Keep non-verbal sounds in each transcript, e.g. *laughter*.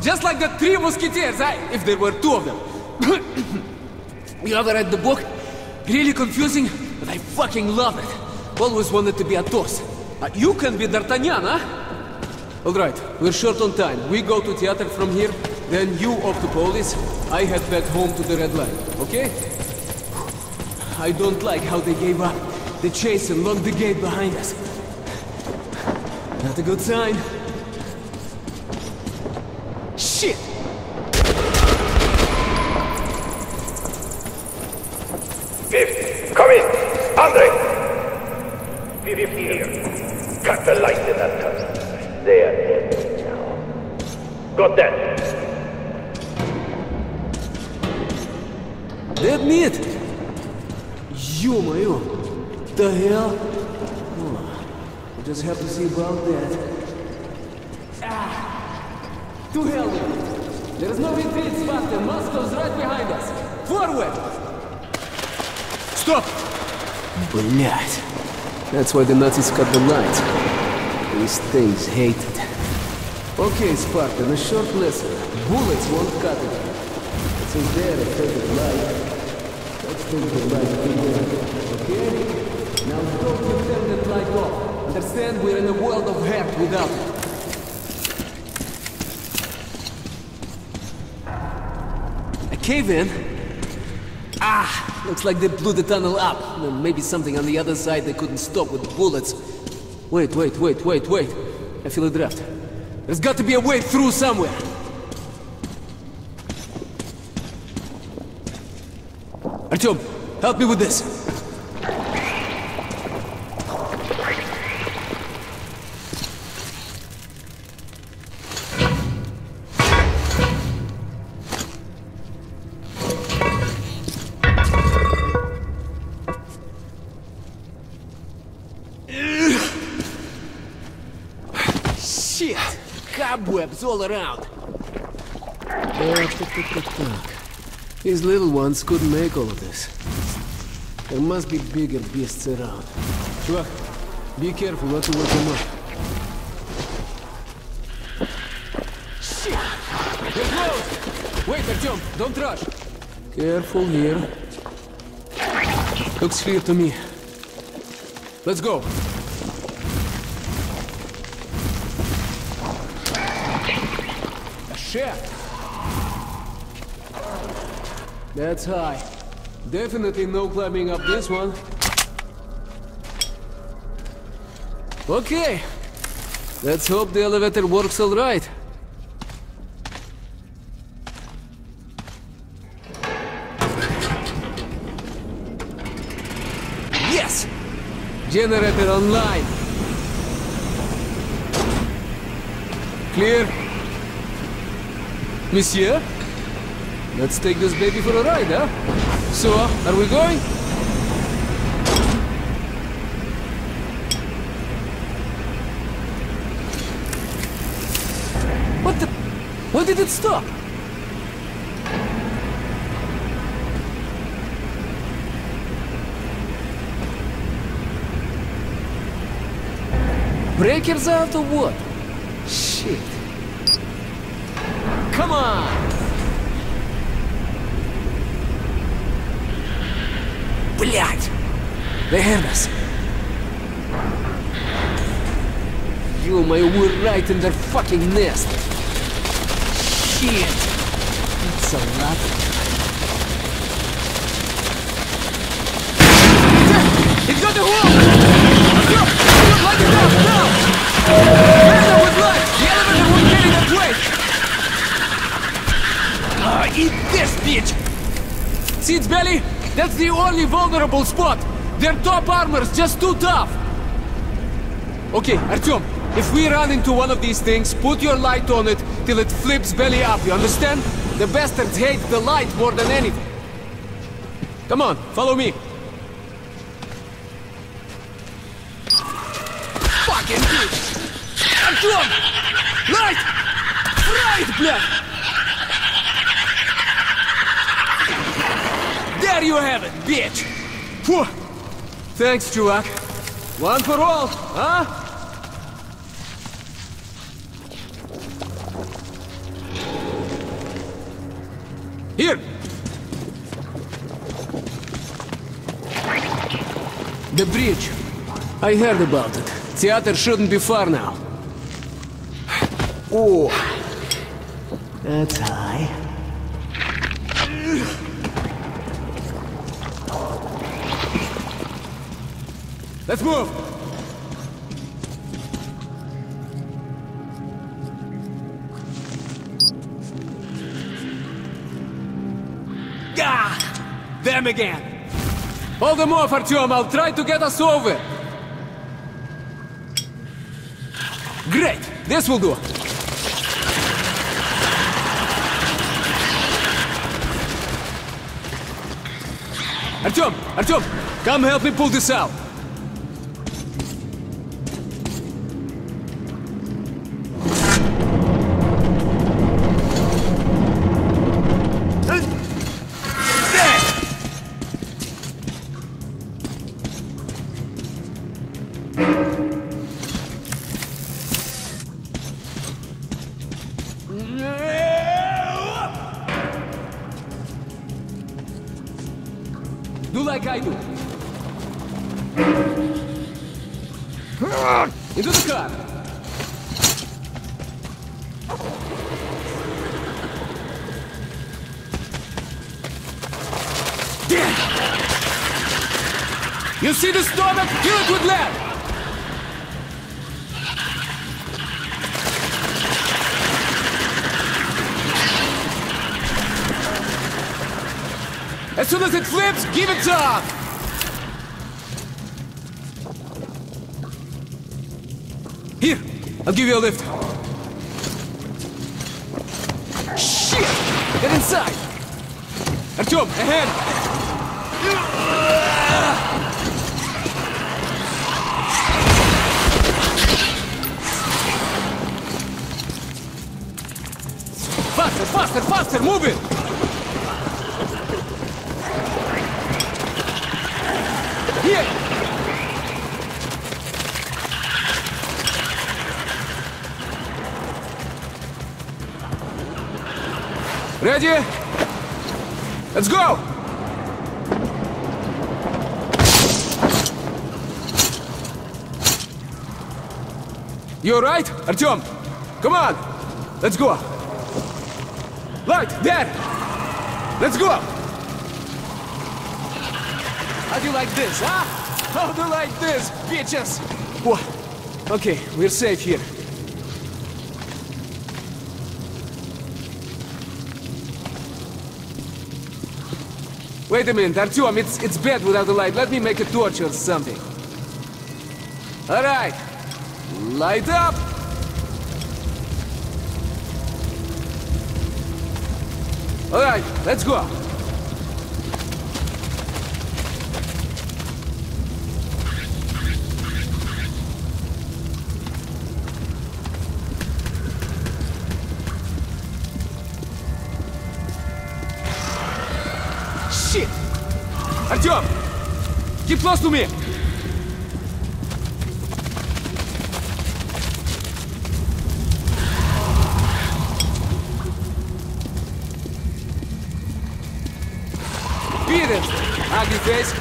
Just like the three musketeers, I, if there were two of them. *clears throat* you ever read the book? Really confusing, but I fucking love it. Always wanted to be Athos. Uh, you can be D'Artagnan, huh? Alright, we're short on time. We go to theater from here, then you off to Polis. I head back home to the Red Line, okay? I don't like how they gave up. The chase and locked the gate behind us. Not a good sign. Shit! Fifth, come in. Andre! Fifth here. Cut the light in that tunnel. They are dead now. Got that? Dead meat! Ё-моё! The hell? Oh, I just have to see about that. Ah! To hell with it! There's no retreat spot and Moscow's right behind us! Forward! Stop! Блять! That's why the Nazis cut the lights. These things hate it. Okay, Spartan, a short lesson. Bullets won't cut it. Since they're a favorite light, let's take the light again. Okay? Now don't you turn that light off. Understand we're in a world of hurt without it. Cave in? Ah! Looks like they blew the tunnel up. Maybe something on the other side they couldn't stop with bullets. Wait, wait, wait, wait, wait. I feel a draft. There's got to be a way through somewhere. Artyom, help me with this. Cobwebs all around. Так, так, так, так, так. These little ones couldn't make all of this. There must be bigger beasts around. Чувак, be careful not to wake them up. Shit! They're close! Wait, Artyom, don't rush. Careful here. Looks clear to me. Let's go. That's high. Definitely no climbing up this one. Okay. Let's hope the elevator works all right. Yes! Generator online. Clear. Monsieur? Let's take this baby for a ride, huh? So, uh, are we going? What the... Why did it stop? Breakers out or what? Shit. Come on! Блять! They heard us. You, my, we're right in their fucking nest. Shit! That's a lot. It's got the wall! Look! Look, light it up, now! Elevator with light! The elevator won't carry that weight! Ah, eat this, bitch! See its belly? That's the only vulnerable spot! Their top armor's just too tough! Okay, Artyom, if we run into one of these things, put your light on it till it flips belly up, you understand? The bastards hate the light more than anything. Come on, follow me. Fucking bitch! Artyom! Light! Right, блядь! you have it, bitch! Whew. Thanks, Chulak. One for all, huh? Here! The bridge. I heard about it. Theater shouldn't be far now. Oh. That's high. Let's move! Ah! Them again! Hold them off, Artyom! I'll try to get us over! Great! This will do! Artyom! Artyom! Come help me pull this out! Ah, into the car. You see the stomach? Fill it with lead! As soon as it flips, give it up! I'll give you a lift. Shit! Get inside! Artyom, ahead! Faster, faster, faster, move it! Ready? Let's go! You alright, Artyom? Come on! Let's go! Up! Light, there! Let's go! Up! How do you like this, huh? *laughs* How do you like this, bitches? Whoa. Okay, we're safe here. Wait a minute, Artyom, it's, it's bad without the light. Let me make a torch or something. All right. Light up! All right, let's go. Артем! Keep close to me! It! Ugly face!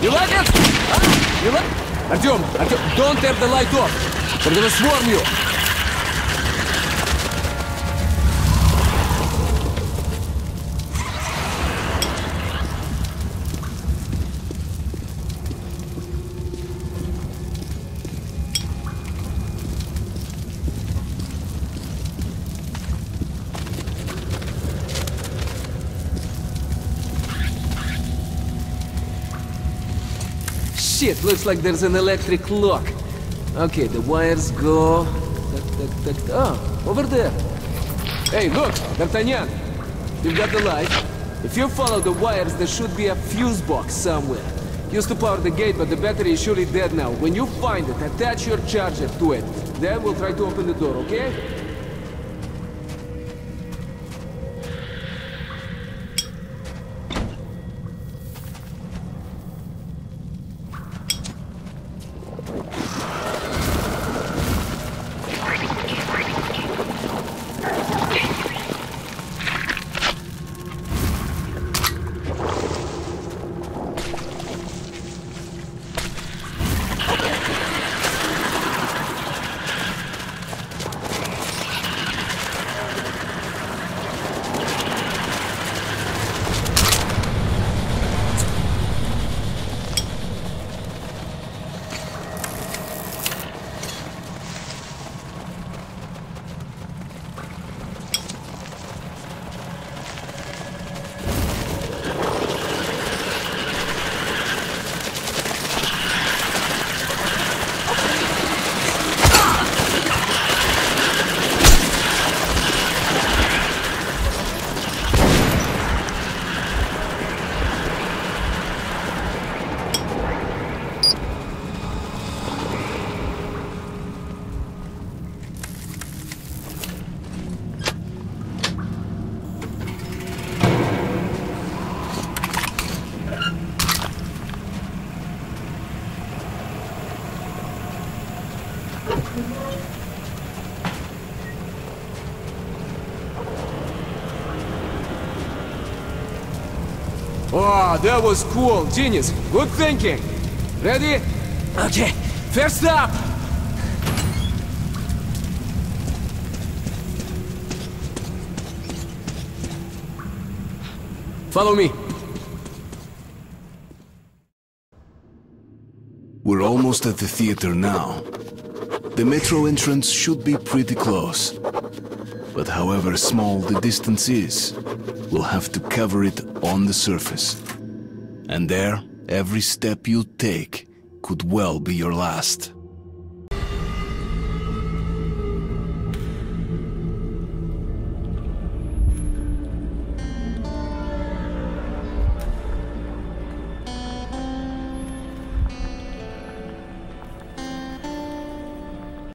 You like it? Huh? You like Артем, Артем, don't turn the light off! They're gonna swarm you! Shit, looks like there's an electric lock. Okay, the wires go... Oh, over there. Hey, look, D'Artagnan. You've got the light. If you follow the wires, there should be a fuse box somewhere. Used to power the gate, but the battery is surely dead now. When you find it, attach your charger to it. Then we'll try to open the door, okay? Oh, that was cool. Genius. Good thinking. Ready? Okay. First up. Follow me. We're almost at the theater now. The metro entrance should be pretty close. But however small the distance is, we'll have to cover it on the surface. And there, every step you take could well be your last.